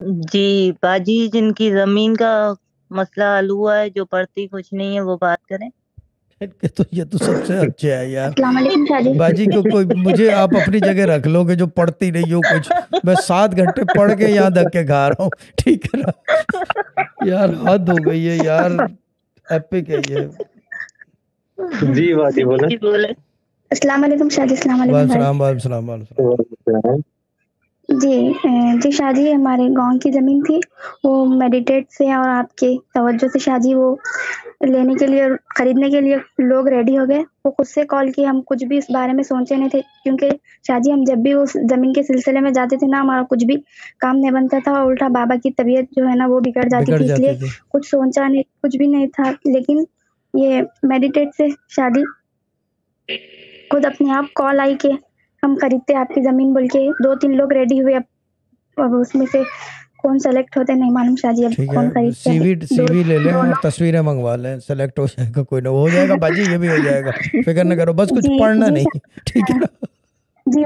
जी, बाजी जिनकी ज़मीन का मसला हल हुआ है, जो पढ़ती कुछ नहीं है, वो बात करें। तो ये तो सबसे अच्छे है यार। अस्सलाम वालेकुम बाजी को कोई मुझे आप अपनी जगह रख लोगे जो पढ़ती नहीं हो कुछ, मैं 7 घंटे पढ़ के यहाँ धक्के खा रहा हूँ, ठीक है ना? यार हद हो गई है यार, एपिक है ये। जी, बाजी बोलें। जी, बोलें। अस्सलाम वालेकुम शादी, अस्सलाम वालेकुम वालेकुम भाई। सलाम, वालेकुम सलाम, वालेकुम सलाम। जी जी शादी हमारे गाँव की ज़मीन थी, वो मेडिटेट से और आपके तवज्जो से शादी वो लेने के लिए खरीदने के लिए लोग रेडी हो गए। वो खुद से कॉल किए, हम कुछ भी इस बारे में सोचे नहीं थे क्योंकि शादी हम जब भी उस ज़मीन के सिलसिले में जाते थे ना, हमारा कुछ भी काम नहीं बनता था और उल्टा बाबा की तबीयत जो है ना, वो बिगड़ जाती बिगड़ थी, जाती इसलिए थी। कुछ सोचा नहीं, कुछ भी नहीं था। लेकिन ये मेडिटेट से शादी खुद अपने आप कॉल आई कि हम खरीदते आपकी ज़मीन बोल के। 2-3 लोग रेडी हुए। अब अब उसमें से कौन सेलेक्ट होते नहीं मालूम शादी। अब कौन खरीदते सीवी सीवी ले लें और तस्वीरें मंगवा लें, सेलेक्ट हो जाएगा कोई ना, हो जाएगा बाजी ये भी हो जाएगा, फ़िक्र ना करो, बस कुछ पढ़ना नहीं, ठीक है। जी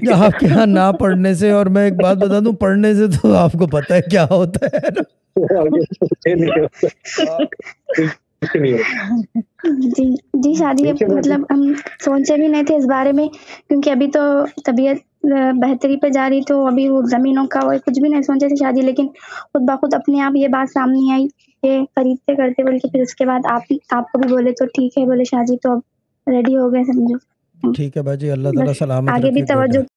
हैं। आपके यहाँ ना पढ़ने से और मैं एक बात बता दूँ, पढ़ने से तो आपको पता है क्या होता है जी, जी शादी है बाजी। मतलब हम सोचे भी नहीं थे इस बारे में क्योंकि अभी तो तबीयत बेहतरी पे जा रही तो अभी वो ज़मीनों का वो कुछ भी नहीं सोचे थे शादी लेकिन खुद ब खुद अपने आप ये बात सामने आई कि खरीदते करते बोल के फिर उसके बाद आप ही आपको भी बोले तो ठीक है बोले शादी तो अब रेडी हो गए समझो। ठीक है बाजी, अल्लाह ताला सलामत आगे भी तवज्जो